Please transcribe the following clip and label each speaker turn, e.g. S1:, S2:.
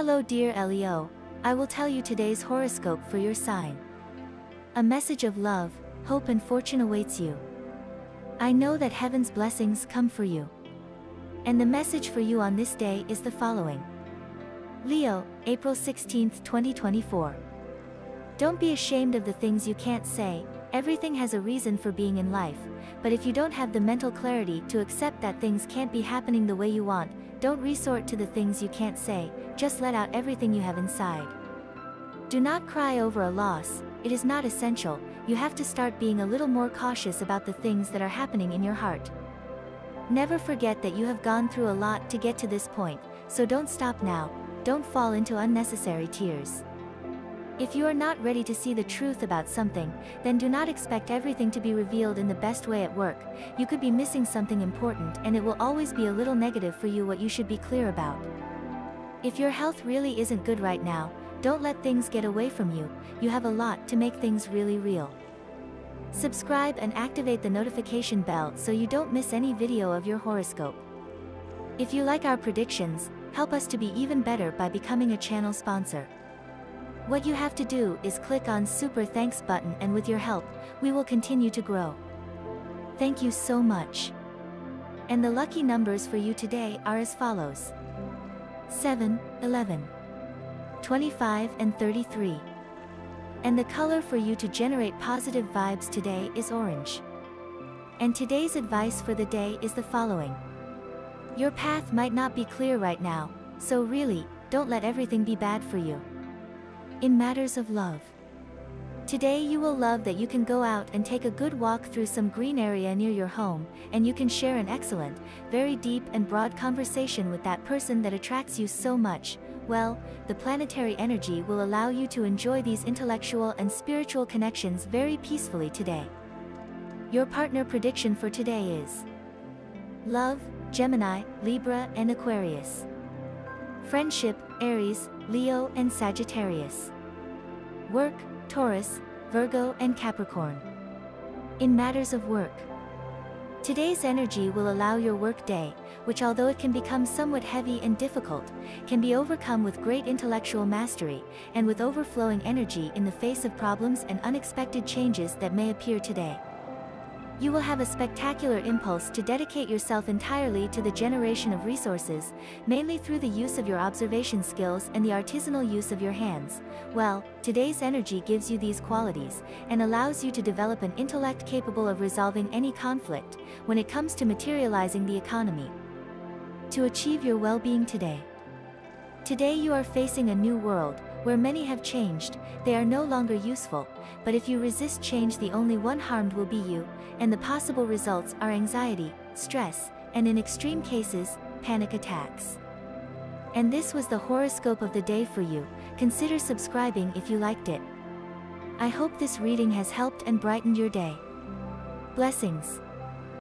S1: Hello dear Leo, I will tell you today's horoscope for your sign. A message of love, hope and fortune awaits you. I know that heaven's blessings come for you. And the message for you on this day is the following. Leo, April 16, 2024. Don't be ashamed of the things you can't say, everything has a reason for being in life, but if you don't have the mental clarity to accept that things can't be happening the way you want, don't resort to the things you can't say, just let out everything you have inside. Do not cry over a loss, it is not essential, you have to start being a little more cautious about the things that are happening in your heart. Never forget that you have gone through a lot to get to this point, so don't stop now, don't fall into unnecessary tears. If you are not ready to see the truth about something, then do not expect everything to be revealed in the best way at work, you could be missing something important and it will always be a little negative for you what you should be clear about. If your health really isn't good right now, don't let things get away from you, you have a lot to make things really real. Subscribe and activate the notification bell so you don't miss any video of your horoscope. If you like our predictions, help us to be even better by becoming a channel sponsor. What you have to do is click on super thanks button and with your help, we will continue to grow. Thank you so much. And the lucky numbers for you today are as follows. 7, 11, 25 and 33. And the color for you to generate positive vibes today is orange. And today's advice for the day is the following. Your path might not be clear right now, so really, don't let everything be bad for you. In matters of love. Today you will love that you can go out and take a good walk through some green area near your home, and you can share an excellent, very deep and broad conversation with that person that attracts you so much. Well, the planetary energy will allow you to enjoy these intellectual and spiritual connections very peacefully today. Your partner prediction for today is Love, Gemini, Libra and Aquarius. Friendship, Aries, Leo and Sagittarius. Work, Taurus, Virgo and Capricorn. In matters of work. Today's energy will allow your work day, which although it can become somewhat heavy and difficult, can be overcome with great intellectual mastery, and with overflowing energy in the face of problems and unexpected changes that may appear today you will have a spectacular impulse to dedicate yourself entirely to the generation of resources, mainly through the use of your observation skills and the artisanal use of your hands. Well, today's energy gives you these qualities, and allows you to develop an intellect capable of resolving any conflict, when it comes to materializing the economy. To achieve your well-being today. Today you are facing a new world, where many have changed, they are no longer useful, but if you resist change the only one harmed will be you, and the possible results are anxiety, stress, and in extreme cases, panic attacks. And this was the horoscope of the day for you, consider subscribing if you liked it. I hope this reading has helped and brightened your day. Blessings.